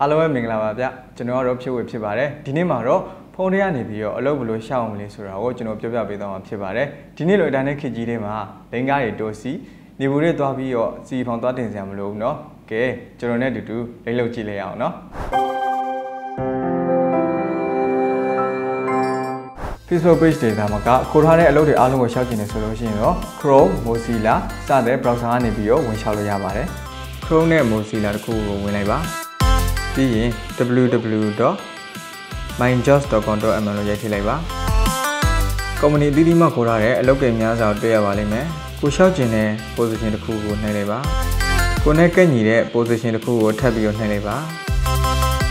အားလုံးပဲမင်္ဂလာပါဗျကျွန်တော်ကတော့ဖြစ်ဝေဖြစ်ပါတယ်ဒီနေ့မှာတော့ဖုန်းထဲကနေပြီးတော့အလုပ်ဘယ်လိုရှောက်အောင်လဲဆိုတာကိုကျွန်တော်ပြောပြပေးသွားမှာဖြစ်ပါတယ်ဒီနေ့လိုအတိုင်းနဲ့ခစ်ကြီးတွေမှာလင်ကားတွေတိုးစီနေဘူးတွေသွားပြီးတော့စီဖောင်သွားတင်စရာမလိုဘူးเนาะကဲကျွန်တော်နဲ့အတူတူလိမ့်လုတ်ကြည့်လိုက်အောင်เนาะ Facebook page တွေဒါမှာကခိုးထားတဲ့အလုပ်တွေအားလုံးကိုရှောက်ကျင်နေဆိုလို့ရှိရင်တော့ Chrome, Mozilla စတဲ့ browser ကနေပြီးတော့ဝင်ရှောက်လို့ရပါတယ် Chrome နဲ့ Mozilla တခုကိုဝင်လိုက်ပါ ပြီးရင် www.mindjobs.com.mn လို့ရိုက်ထည့်လိုက်ပါကုမ္ပဏီအသီးသီးမှခိုးထားတဲ့အလုပ်တွေများစွာတွေ့ရပါလိမ့်မယ်ကိုရှောက်ကျင်တဲ့ position တစ်ခုကိုနှိပ်လိုက်ပါကိုနဲ့ကက်ညီတဲ့ position တစ်ခုကိုထပ်ပြီးတော့နှိပ်လိုက်ပါ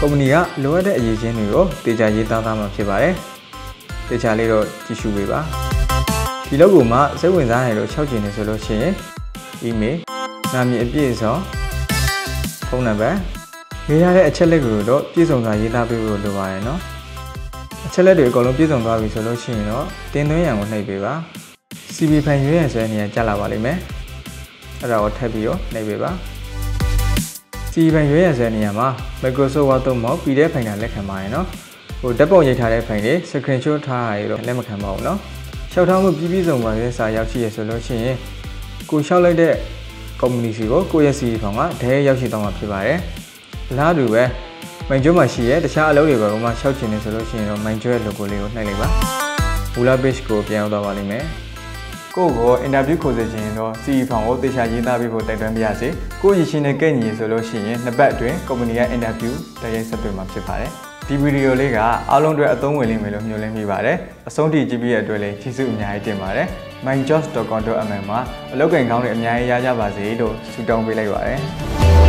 ကုမ္ပဏီကလိုအပ်တဲ့အရေးချင်းတွေကိုတေချာရေးသားသားမှာဖြစ်ပါတယ်တေချာလေးတော့ကြည့်ရှုပေးပါဒီလောက်ကိုမှစိတ်ဝင်စားနေလို့ရှောက်ကျင်နေဆိုလို့ရှိရင် email နာမည်အပြည့်အစုံဖုန်းနံပါတ် ရေးရတဲ့အချက်လက်တွေကိုတော့ပြည့်စုံစွာရေးသားပေးဖို့လိုပါရဲ့နော်အချက်လက်တွေအကုန်လုံးပြည့်စုံသွားပြီဆိုလို့ရှိရင်တော့တင်သွင်းရန်ကိုနှိပ်ပေးပါ CB ဖန်ရွေးရန်ဆိုတဲ့နေရာကျလာပါလိမ့်မယ်အဲ့ဒါကိုထပ်ပြီးတော့နှိပ်ပေးပါ CB ဖန်ရွေးရန်ဆိုတဲ့နေရာမှာ Microsoft Word သုံးမော PDF ဖိုင်တာလက်ခံပါရဲ့နော်ဟိုဓာတ်ပုံရိုက်ထားတဲ့ဖိုင်တွေ screenshot ထားရတော့လက်မခံပါဘူးနော်လျှောက်ထားမှုပြည့်ပြည့်စုံစုံရဲ့စာရောက်ရှိရဆိုလို့ရှိရင်ကိုလျှောက်လိုက်တဲ့ company စီကိုကိုယ့်ရဲ့ CB ဖန်ကတည်းရောက်ရှိသွားမှာဖြစ်ပါတယ် အလားတူပဲမိုင်ကျွန်းမှာရှိရဲ့တခြားအလုပ်တွေပဲဥမာရှောက်ချင်နေဆိုလို့ရှိရင်တော့မိုင်ကျွဲ logo လေးကိုနှိုက်လိုက်ပါ။မူလ page ကိုပြန်ရောက်သွားပါလိမ့်မယ်။ကိုယ့်ကို interview ခေါ်စေချင်ရင်တော့ CE ဖောင်ကိုတေချာရေးသားပေးဖို့တိုက်တွန်းပြရစေ။ကိုယ့်ရည်ရှင်တဲ့ကဲ့ညီဆိုလို့ရှိရင်နှစ်ပတ်အတွင်းကုမ္ပဏီက interview တိုက်ရိုက်ဆက်သွယ်မှာဖြစ်ပါတယ်။ဒီဗီဒီယိုလေးကအားလုံးအတွက်အသုံးဝင်လိမ့်မယ်လို့မျှော်လင့်မိပါတယ်။အဆုံးထိကြည့်ပြီးရတဲ့အတွက်လည်းကျေးဇူးအများကြီးတင်ပါတယ်။ mindjobs.com.mn မှာအလုပ်ကိန်းကောင်းတွေအများကြီးရကြပါစေလို့ဆုတောင်းပေးလိုက်ပါတယ်။